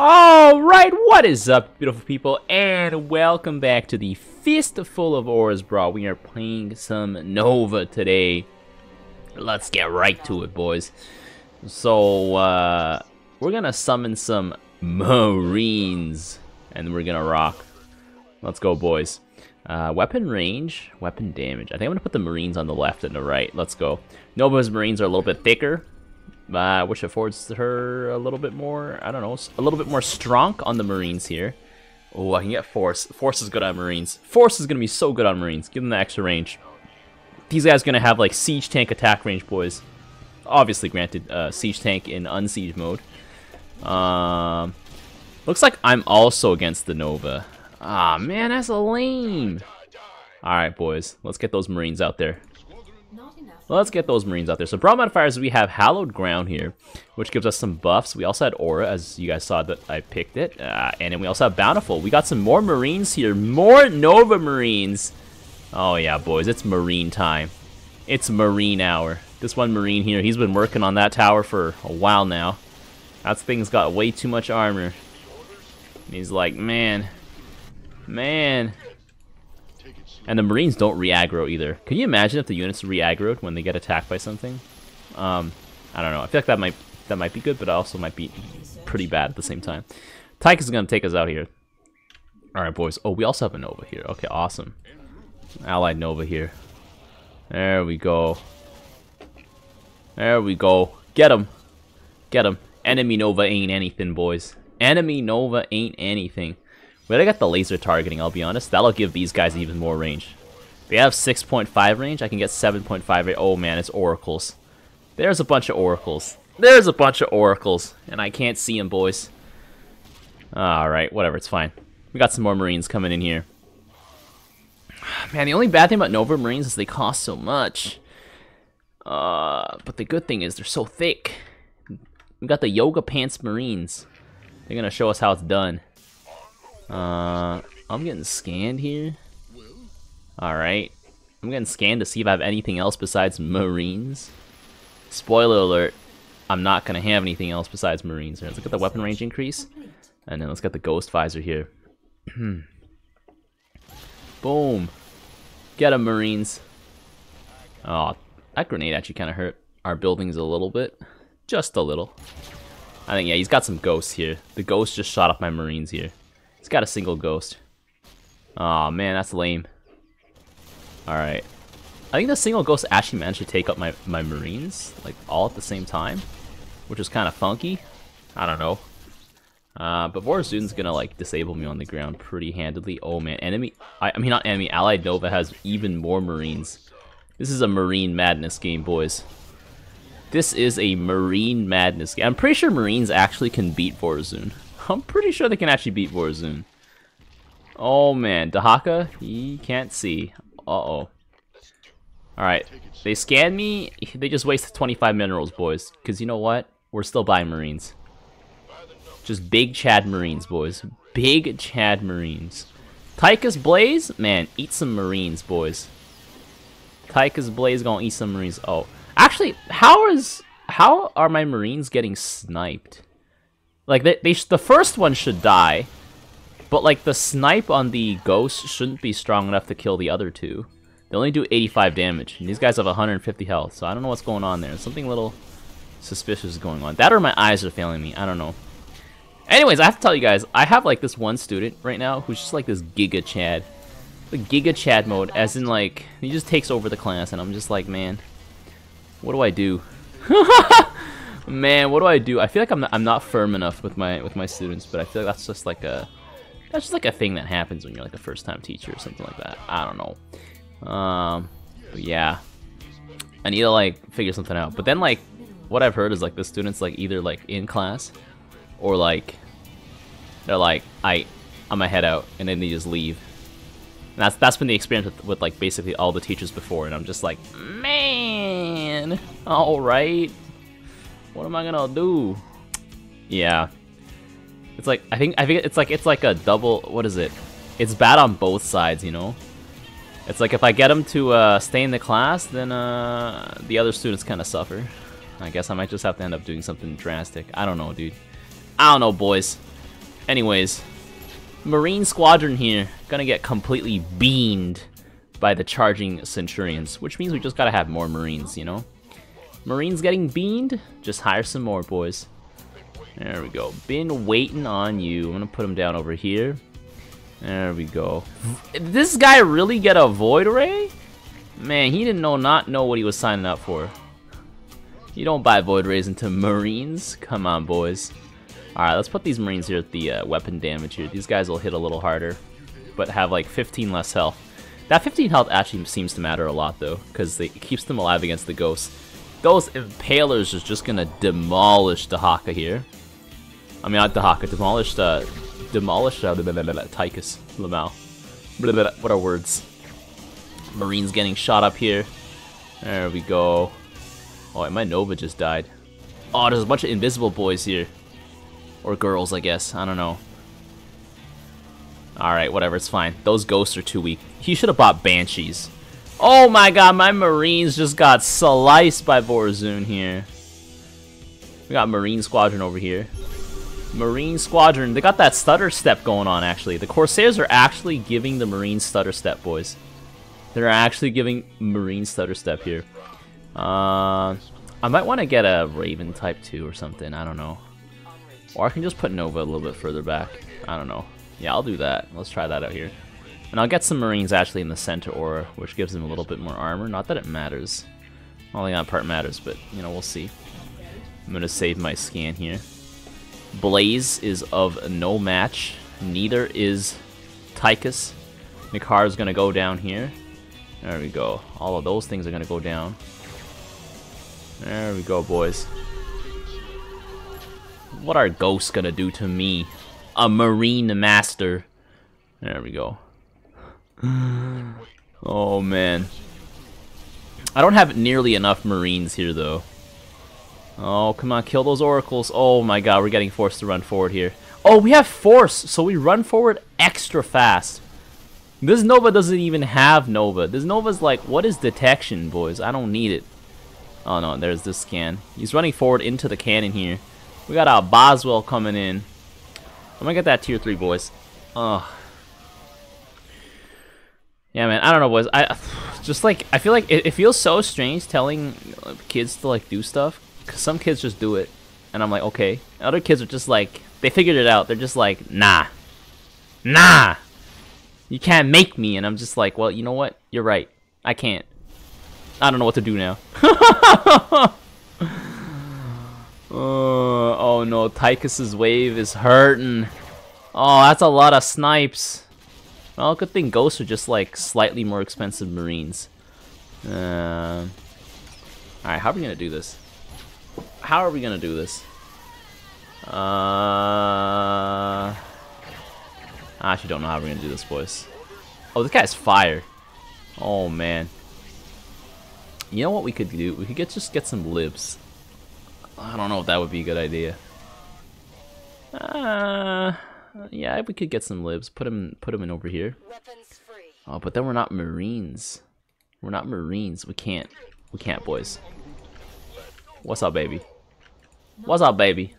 Alright, what is up, beautiful people, and welcome back to the Fistful of Auras Brawl. We are playing some Nova today. Let's get right to it, boys. So, uh, we're gonna summon some Marines, and we're gonna rock. Let's go, boys. Uh, weapon range, weapon damage. I think I'm gonna put the Marines on the left and the right. Let's go. Nova's Marines are a little bit thicker, uh, which affords her a little bit more, I don't know, a little bit more strong on the Marines here. Oh, I can get Force. Force is good on Marines. Force is going to be so good on Marines. Give them the extra range. These guys going to have, like, Siege Tank attack range, boys. Obviously, granted, uh, Siege Tank in Unsiege mode. Um, looks like I'm also against the Nova. Ah, man, that's a lame. Alright, boys. Let's get those Marines out there. Let's get those Marines out there. So Brawl modifiers, we have Hallowed Ground here, which gives us some buffs. We also had Aura, as you guys saw that I picked it. Uh, and then we also have Bountiful. We got some more Marines here. More Nova Marines. Oh yeah, boys, it's Marine time. It's Marine hour. This one Marine here, he's been working on that tower for a while now. That thing's got way too much armor. And he's like, man, man, and the Marines don't re-aggro either. Can you imagine if the units re-aggroed when they get attacked by something? Um, I don't know. I feel like that might that might be good, but also might be pretty bad at the same time. Tyke is going to take us out here. Alright, boys. Oh, we also have a Nova here. Okay, awesome. Allied Nova here. There we go. There we go. Get him. Get him. Enemy Nova ain't anything, boys. Enemy Nova ain't anything. But I got the laser targeting, I'll be honest. That'll give these guys even more range. They have 6.5 range, I can get 7.5. Oh man, it's oracles. There's a bunch of oracles. There's a bunch of oracles. And I can't see them, boys. Alright, whatever, it's fine. We got some more marines coming in here. Man, the only bad thing about Nova Marines is they cost so much. Uh, but the good thing is they're so thick. We got the Yoga Pants Marines. They're gonna show us how it's done. Uh, I'm getting scanned here. Alright. I'm getting scanned to see if I have anything else besides Marines. Spoiler alert, I'm not going to have anything else besides Marines. Let's look at the weapon range increase. And then let's get the Ghost Visor here. Boom. Get him, Marines. Oh, that grenade actually kind of hurt our buildings a little bit. Just a little. I think, yeah, he's got some ghosts here. The ghost just shot up my Marines here. He's got a single ghost. oh, man, that's lame. Alright. I think the single ghost actually managed to take up my, my marines, like, all at the same time. Which is kind of funky. I don't know. Uh, but Vorazun's gonna, like, disable me on the ground pretty handedly. Oh, man. Enemy... I, I mean, not enemy. Allied Nova has even more marines. This is a marine madness game, boys. This is a marine madness game. I'm pretty sure marines actually can beat Vorazun. I'm pretty sure they can actually beat Vorazun. Oh man, Dehaka, he can't see. Uh-oh. Alright, they scanned me. They just wasted 25 minerals, boys. Because you know what? We're still buying Marines. Just big Chad Marines, boys. Big Chad Marines. Tychus Blaze? Man, eat some Marines, boys. Tychus Blaze gonna eat some Marines. Oh. Actually, how is... How are my Marines getting sniped? Like, they, they the first one should die, but, like, the snipe on the ghost shouldn't be strong enough to kill the other two. They only do 85 damage, and these guys have 150 health, so I don't know what's going on there. Something a little suspicious is going on. That or my eyes are failing me, I don't know. Anyways, I have to tell you guys, I have, like, this one student right now who's just, like, this Giga Chad. The Giga Chad mode, as in, like, he just takes over the class, and I'm just like, man, what do I do? Man, what do I do? I feel like I'm not, I'm not firm enough with my with my students, but I feel like that's just like a that's just like a thing that happens when you're like a first time teacher or something like that. I don't know. Um, yeah, I need to like figure something out. But then like what I've heard is like the students like either like in class or like they're like I I'm gonna head out and then they just leave. And that's that's been the experience with, with like basically all the teachers before, and I'm just like, man, all right. What am I gonna do? Yeah. It's like I think I think it's like it's like a double what is it? It's bad on both sides, you know? It's like if I get them to uh, stay in the class, then uh, the other students kind of suffer. I guess I might just have to end up doing something drastic. I don't know, dude. I don't know, boys. Anyways, Marine Squadron here, gonna get completely beamed by the charging Centurions, which means we just gotta have more Marines, you know? Marines getting beamed? Just hire some more, boys. There we go. Been waiting on you. I'm gonna put him down over here. There we go. Did this guy really get a Void Ray? Man, he didn't know not know what he was signing up for. You don't buy Void Rays into Marines. Come on, boys. Alright, let's put these Marines here at the uh, weapon damage here. These guys will hit a little harder, but have like 15 less health. That 15 health actually seems to matter a lot, though, because it keeps them alive against the ghosts. Those Impalers is just gonna demolish Dehaka here. I mean, not Dehaka, demolish the... Demolish uh, Tychus, Lamal. What are words? Marines getting shot up here. There we go. Oh, my Nova just died. Oh, there's a bunch of invisible boys here. Or girls, I guess. I don't know. Alright, whatever, it's fine. Those ghosts are too weak. He should have bought Banshees. Oh my god, my Marines just got sliced by Vorazun here. We got Marine Squadron over here. Marine Squadron, they got that stutter step going on, actually. The Corsairs are actually giving the Marine stutter step, boys. They're actually giving Marine stutter step here. Uh, I might want to get a Raven type 2 or something, I don't know. Or I can just put Nova a little bit further back. I don't know. Yeah, I'll do that. Let's try that out here. And I'll get some Marines actually in the center aura, which gives them a little bit more armor. Not that it matters. Only that part matters, but, you know, we'll see. I'm going to save my scan here. Blaze is of no match. Neither is Tychus. Nikar is going to go down here. There we go. All of those things are going to go down. There we go, boys. What are ghosts going to do to me? A Marine Master. There we go. oh, man. I don't have nearly enough Marines here, though. Oh, come on, kill those oracles. Oh my god, we're getting forced to run forward here. Oh, we have force, so we run forward extra fast. This Nova doesn't even have Nova. This Nova's like, what is detection, boys? I don't need it. Oh no, there's this scan. He's running forward into the cannon here. We got our Boswell coming in. I'm gonna get that tier 3, boys. Ugh. Yeah, man, I don't know, boys. I just like, I feel like it, it feels so strange telling kids to like do stuff Cause some kids just do it, and I'm like, okay. other kids are just like, they figured it out. They're just like, nah, nah, you can't make me. And I'm just like, well, you know what? You're right. I can't. I don't know what to do now. uh, oh no, Tychus's wave is hurting. Oh, that's a lot of snipes. Well, good thing ghosts are just like slightly more expensive marines. Uh, Alright, how are we gonna do this? how are we gonna do this? Uh, I actually don't know how we're gonna do this, boys. Oh, this guy's fire. Oh man. You know what we could do? We could get just get some libs. I don't know if that would be a good idea. Uh, Uh, yeah, we could get some libs. Put them, put them in over here. Oh, but then we're not Marines. We're not Marines. We can't. We can't, boys. What's up, baby? What's up, baby?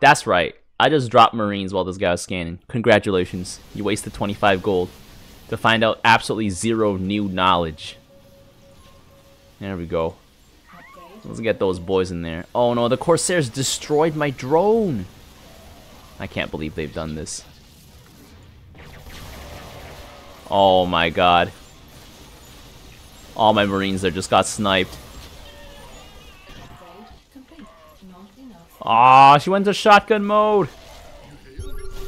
That's right. I just dropped Marines while this guy was scanning. Congratulations. You wasted 25 gold to find out absolutely zero new knowledge. There we go. Let's get those boys in there. Oh no, the Corsairs destroyed my drone. I can't believe they've done this. Oh my god. All my Marines there just got sniped. Ah, she went to shotgun mode.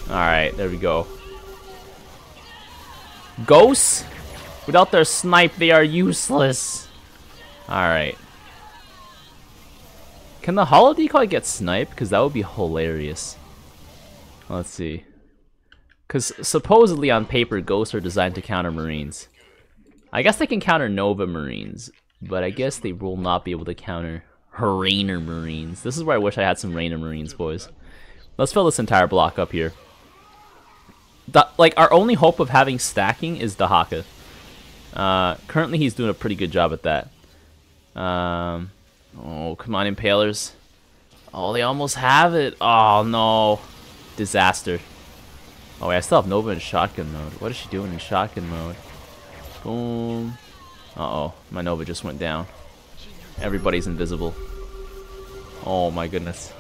Alright, there we go. Ghosts? Without their snipe, they are useless. Alright. Can the holo decoy get sniped? Because that would be hilarious. Let's see. Because supposedly on paper, ghosts are designed to counter marines. I guess they can counter Nova marines, but I guess they will not be able to counter Raynor Marines. This is where I wish I had some Raynor Marines, boys. Let's fill this entire block up here. The, like, our only hope of having stacking is Dehaka. Uh, currently, he's doing a pretty good job at that. Um, oh, come on, Impalers. Oh, they almost have it. Oh, no. Disaster. Oh wait, I still have Nova in shotgun mode. What is she doing in shotgun mode? Boom. Uh-oh, my Nova just went down. Everybody's invisible. Oh my goodness.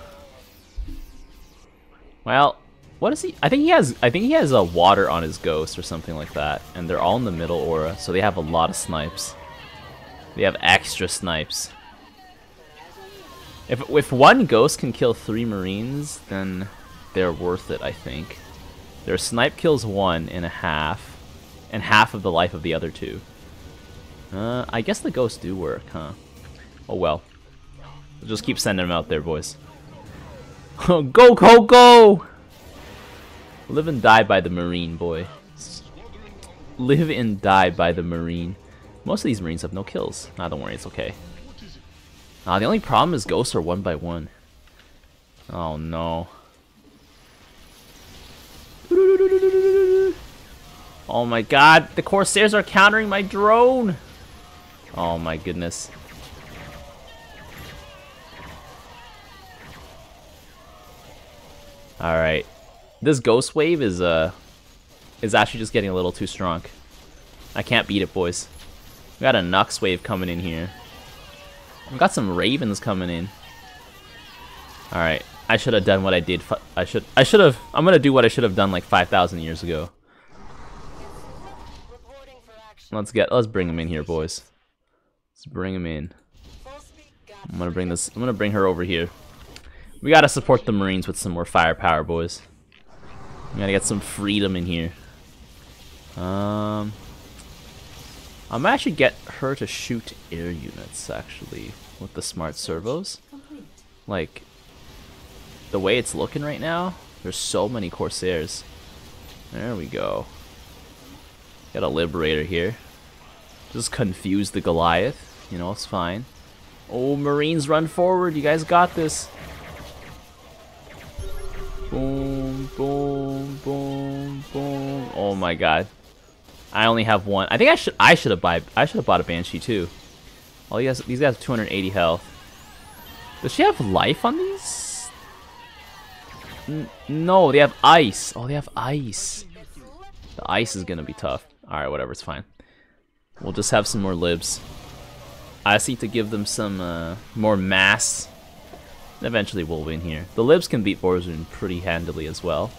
Well, what is he? I think he has. I think he has a water on his ghost or something like that, and they're all in the middle aura, so they have a lot of snipes. They have extra snipes. If if one ghost can kill three marines, then they're worth it. I think. Their snipe kills one in a half, and half of the life of the other two. Uh, I guess the ghosts do work, huh? Oh well. We'll just keep sending them out there, boys. go, go, go! Live and die by the marine, boy. Live and die by the marine. Most of these marines have no kills. Nah, don't worry, it's okay. Ah, the only problem is ghosts are one by one. Oh no. Oh my god, the Corsairs are countering my drone! Oh my goodness. Alright. This Ghost Wave is, uh, is actually just getting a little too strong. I can't beat it, boys. We got a Nux Wave coming in here. We got some Ravens coming in. Alright. I should have done what I did. I should, I should have, I'm gonna do what I should have done like 5,000 years ago. Let's get, let's bring him in here, boys. Let's bring him in. I'm gonna bring this, I'm gonna bring her over here. We gotta support the Marines with some more firepower, boys. We gotta get some freedom in here. Um, I'm actually get her to shoot air units, actually, with the smart servos. Like, the way it's looking right now, there's so many Corsairs. There we go. Got a Liberator here. Just confuse the Goliath. You know, it's fine. Oh, Marines, run forward. You guys got this. Boom, boom, boom, boom. Oh my god. I only have one. I think I should I should have buy I should have bought a Banshee too. All these guys these guys have 280 health. Does she have life on these? N no, they have ice. Oh, they have ice. The ice is gonna be tough. Alright, whatever, it's fine. We'll just have some more libs. I just need to give them some uh, more mass Eventually we'll win here. The Libs can beat Vorazun pretty handily as well.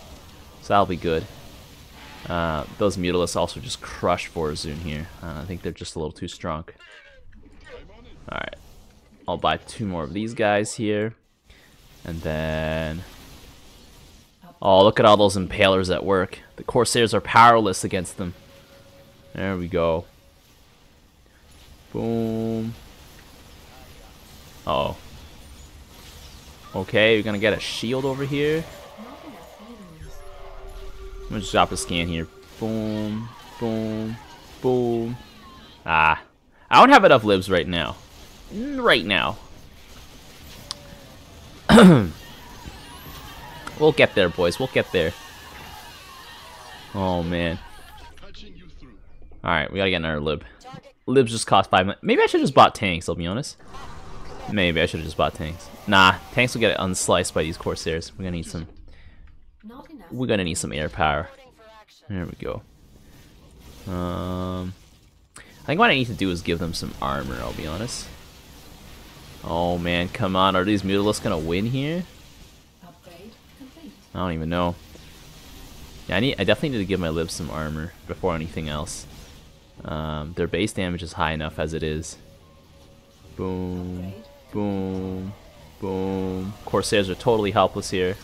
So that'll be good. Uh, those Mutalisks also just crush Vorazun here. Uh, I think they're just a little too strong. Alright. I'll buy two more of these guys here. And then... Oh, look at all those Impalers at work. The Corsairs are powerless against them. There we go. Boom. Uh oh Okay, you're gonna get a shield over here. I'm gonna just drop a scan here. Boom, boom, boom. Ah. I don't have enough libs right now. Right now. we'll get there, boys. We'll get there. Oh, man. Alright, we gotta get another lib. Libs just cost five Maybe I should just bought tanks, I'll be honest. Maybe I should have just bought tanks. Nah, tanks will get unsliced by these Corsairs. We're gonna need some... We're gonna need some air power. There we go. Um, I think what I need to do is give them some armor, I'll be honest. Oh man, come on, are these Mutalisks gonna win here? I don't even know. Yeah, I need. I definitely need to give my libs some armor before anything else. Um, their base damage is high enough as it is. Boom. Boom. Boom. Corsairs are totally helpless here.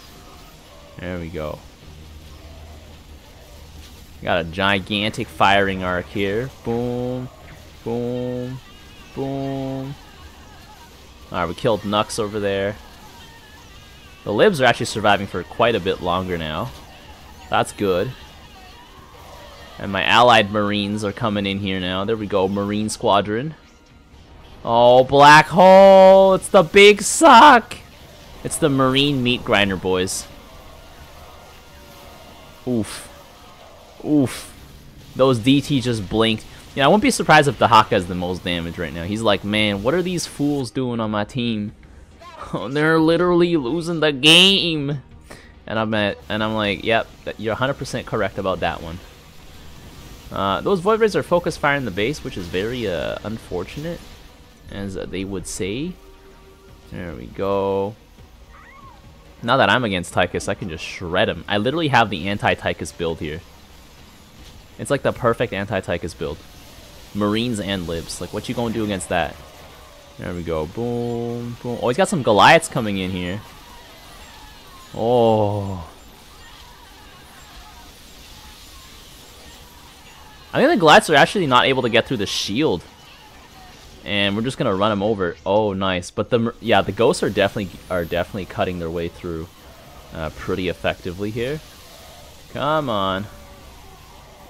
There we go. Got a gigantic firing arc here. Boom. Boom. Boom. Alright, we killed Nux over there. The Libs are actually surviving for quite a bit longer now. That's good. And my allied Marines are coming in here now. There we go, Marine Squadron. Oh, black hole! It's the big suck! It's the marine meat grinder, boys. Oof. Oof. Those DT just blinked. Yeah, I wouldn't be surprised if Dehaka has the most damage right now. He's like, man, what are these fools doing on my team? They're literally losing the game. And I'm at, and I'm like, yep, you're 100% correct about that one. Uh, those Void Rays are focus firing the base, which is very uh, unfortunate, as they would say. There we go. Now that I'm against Tychus, I can just shred him. I literally have the anti-Tychus build here. It's like the perfect anti-Tychus build. Marines and Libs. Like, what you gonna do against that? There we go. Boom, boom. Oh, he's got some Goliaths coming in here. Oh. I think the Goliaths are actually not able to get through the shield. And we're just gonna run them over. Oh, nice. But the yeah, the ghosts are definitely are definitely cutting their way through uh, pretty effectively here. Come on.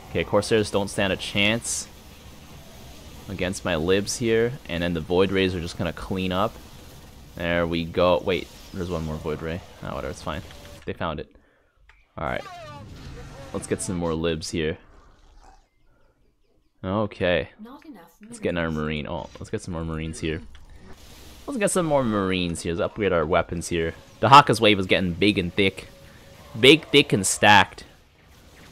Okay, Corsairs don't stand a chance against my libs here, and then the Void Rays are just gonna clean up. There we go. Wait, there's one more Void Ray. Oh, whatever, it's fine. They found it. Alright. Let's get some more libs here. Okay. Let's get our marine. Oh, let's get some more marines here. Let's get some more marines here. Let's upgrade our weapons here. Dehaka's wave is getting big and thick. Big, thick, and stacked.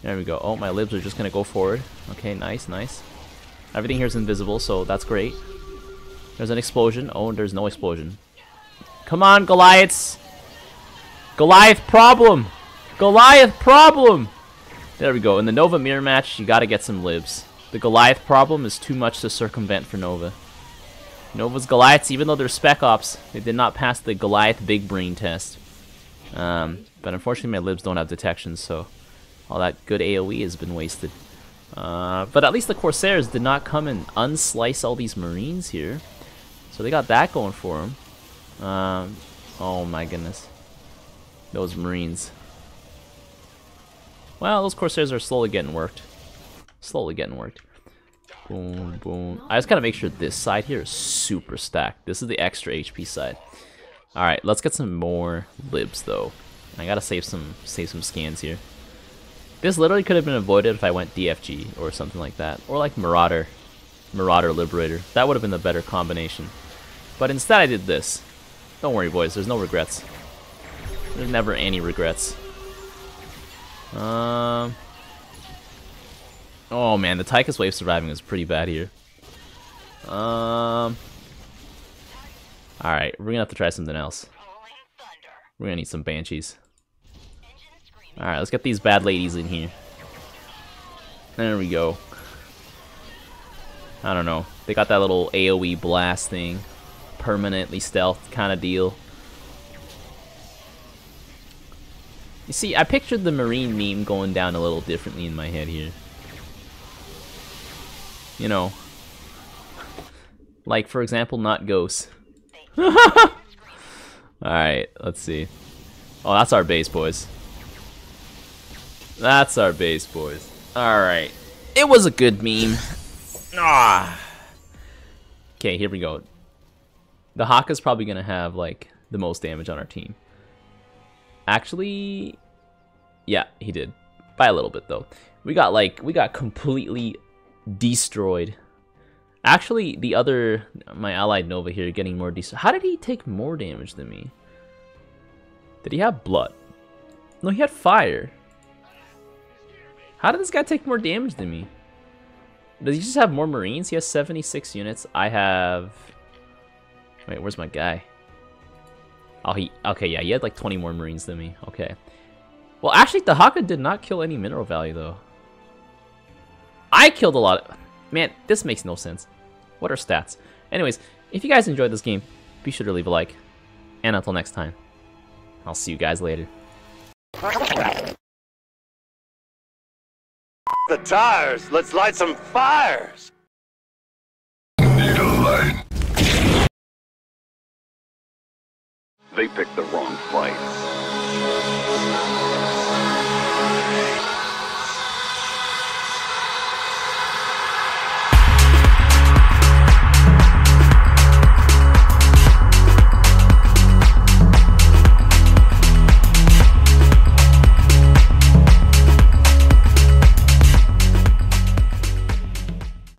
There we go. Oh, my libs are just gonna go forward. Okay, nice, nice. Everything here is invisible, so that's great. There's an explosion. Oh, there's no explosion. Come on, Goliaths! Goliath problem! Goliath problem! There we go. In the Nova mirror match, you gotta get some libs. The Goliath problem is too much to circumvent for Nova. Nova's Goliaths, even though they're Spec Ops, they did not pass the Goliath Big Brain test. Um, but unfortunately my libs don't have detection, so all that good AoE has been wasted. Uh, but at least the Corsairs did not come and unslice all these Marines here. So they got that going for them. Um, oh my goodness. Those Marines. Well, those Corsairs are slowly getting worked. Slowly getting worked. Boom, boom. I just gotta make sure this side here is super stacked. This is the extra HP side. Alright, let's get some more libs though. I gotta save some save some scans here. This literally could have been avoided if I went DFG or something like that. Or like Marauder. Marauder Liberator. That would have been the better combination. But instead I did this. Don't worry boys, there's no regrets. There's never any regrets. Um... Oh man, the Tychus wave surviving is pretty bad here. Um... Alright, we're gonna have to try something else. We're gonna need some Banshees. Alright, let's get these bad ladies in here. There we go. I don't know. They got that little AoE blast thing. Permanently stealth kind of deal. You see, I pictured the Marine meme going down a little differently in my head here. You know. Like, for example, not ghosts. Alright, let's see. Oh, that's our base, boys. That's our base, boys. Alright. It was a good meme. Ah. Okay, here we go. Dehaka's probably going to have, like, the most damage on our team. Actually, yeah, he did. By a little bit, though. We got, like, we got completely destroyed. Actually, the other, my allied Nova here getting more destroyed. How did he take more damage than me? Did he have blood? No, he had fire. How did this guy take more damage than me? Does he just have more marines? He has 76 units. I have... Wait, where's my guy? Oh, he... Okay, yeah, he had like 20 more marines than me. Okay. Well, actually, Dehaka did not kill any mineral value, though. I killed a lot of... Man, this makes no sense. What are stats? Anyways, if you guys enjoyed this game, be sure to leave a like. And until next time, I'll see you guys later the tires. Let's light some fires. Need a light. They picked the wrong fight.